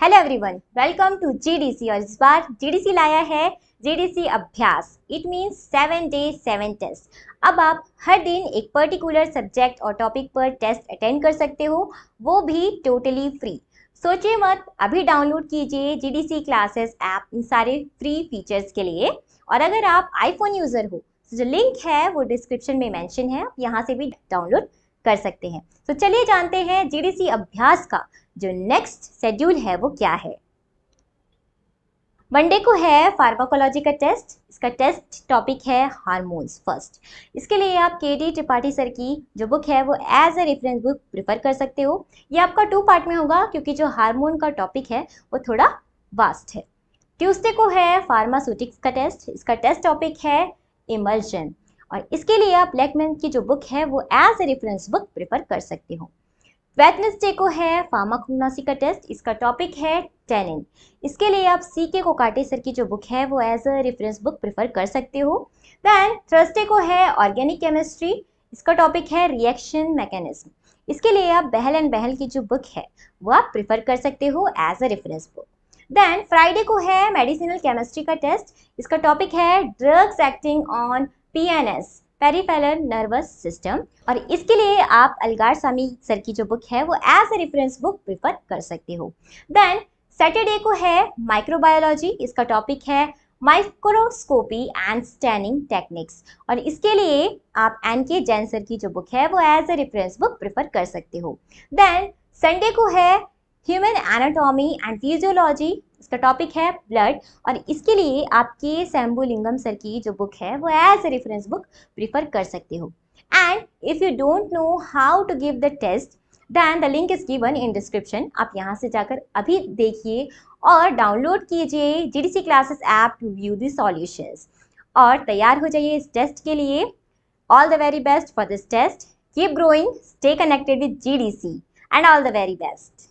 Hello everyone welcome to GDC और इस बार जीडीसी लाया है जीडीसी अभ्यास। It means seven day seven test अब आप हर दिन एक पर्टिकुलर सब्जेक्ट और टॉपिक पर टेस्ट अटेंड कर सकते हो, वो भी टोटली फ्री सोचिए मत, अभी डाउनलोड कीजिए जीडीसी क्लासेस ऐप इन सारे फ्री फीचर्स के लिए। और अगर आप आईफोन यूज़र हो तो जो लिंक है वो डिस्क्रिप्शन में मैंशन है यहाँ से भी डाउनलोड कर सकते हैं। तो चलिए जानते हैं जीडीसी अभ्यास का जो नेक्स्ट शेड्यूल है वो क्या है। मंडे को है फार्माकोलॉजी का टेस्ट इसका टेस्ट टॉपिक है हार्मोन्स फ़र्स्ट इसके लिए आप के डी त्रिपाठी सर की जो बुक है वो as a reference book prefer कर सकते हो। ये आपका टू पार्ट में होगा क्योंकि जो हार्मोन का टॉपिक है वो थोड़ा वास्ट है। ट्यूसडे को है फार्मास्यूटिक्स का टेस्ट इसका टेस्ट टॉपिक है इमल्शन और इसके लिए आप ब्लैकमैन की जो बुक है, वो as a reference book prefer कर सकते हो। वेटनेसडे को है फार्माकोग्नोसी का टेस्ट इसका टॉपिक है टेनिन इसके लिए आप सी के कोकाटे सर की जो बुक है, वो as a reference book prefer कर सकते हो। दैन थर्सडे को है ऑर्गेनिक केमिस्ट्री इसका टॉपिक है रिएक्शन मैकेनिज्म इसके लिए आप बहल एंड बहल की जो बुक है, वो आप प्रिफर कर सकते हो as a reference book then Friday को है मेडिसिनल केमिस्ट्री का टेस्ट इसका टॉपिक है drugs acting on PNS peripheral nervous system और इसके लिए आप अलगार सामी सर की जो बुक है, वो as a reference book prefer कर सकते हो। देन सैटरडे को है माइक्रोबायोलॉजी इसका टॉपिक है माइक्रोस्कोपी एंड स्टैनिंग टेक्निक्स और इसके लिए आप एन के जैन सर की जो बुक है, वो as a reference book prefer कर सकते हो। देन संडे को है ह्यूमन एनाटॉमी एंड फिजियोलॉजी इसका टॉपिक है ब्लड और इसके लिए आप के सैम्बुलिंगम सर की जो बुक है, वो as a reference book prefer कर सकते हो। And if you don't know how to give the test then the link is given in description आप यहाँ से जाकर अभी देखिए और डाउनलोड कीजिए G D C classes app to view the solutions और तैयार हो जाइए इस टेस्ट के लिए। All the very best for this test keep growing stay connected with G D C and all the very best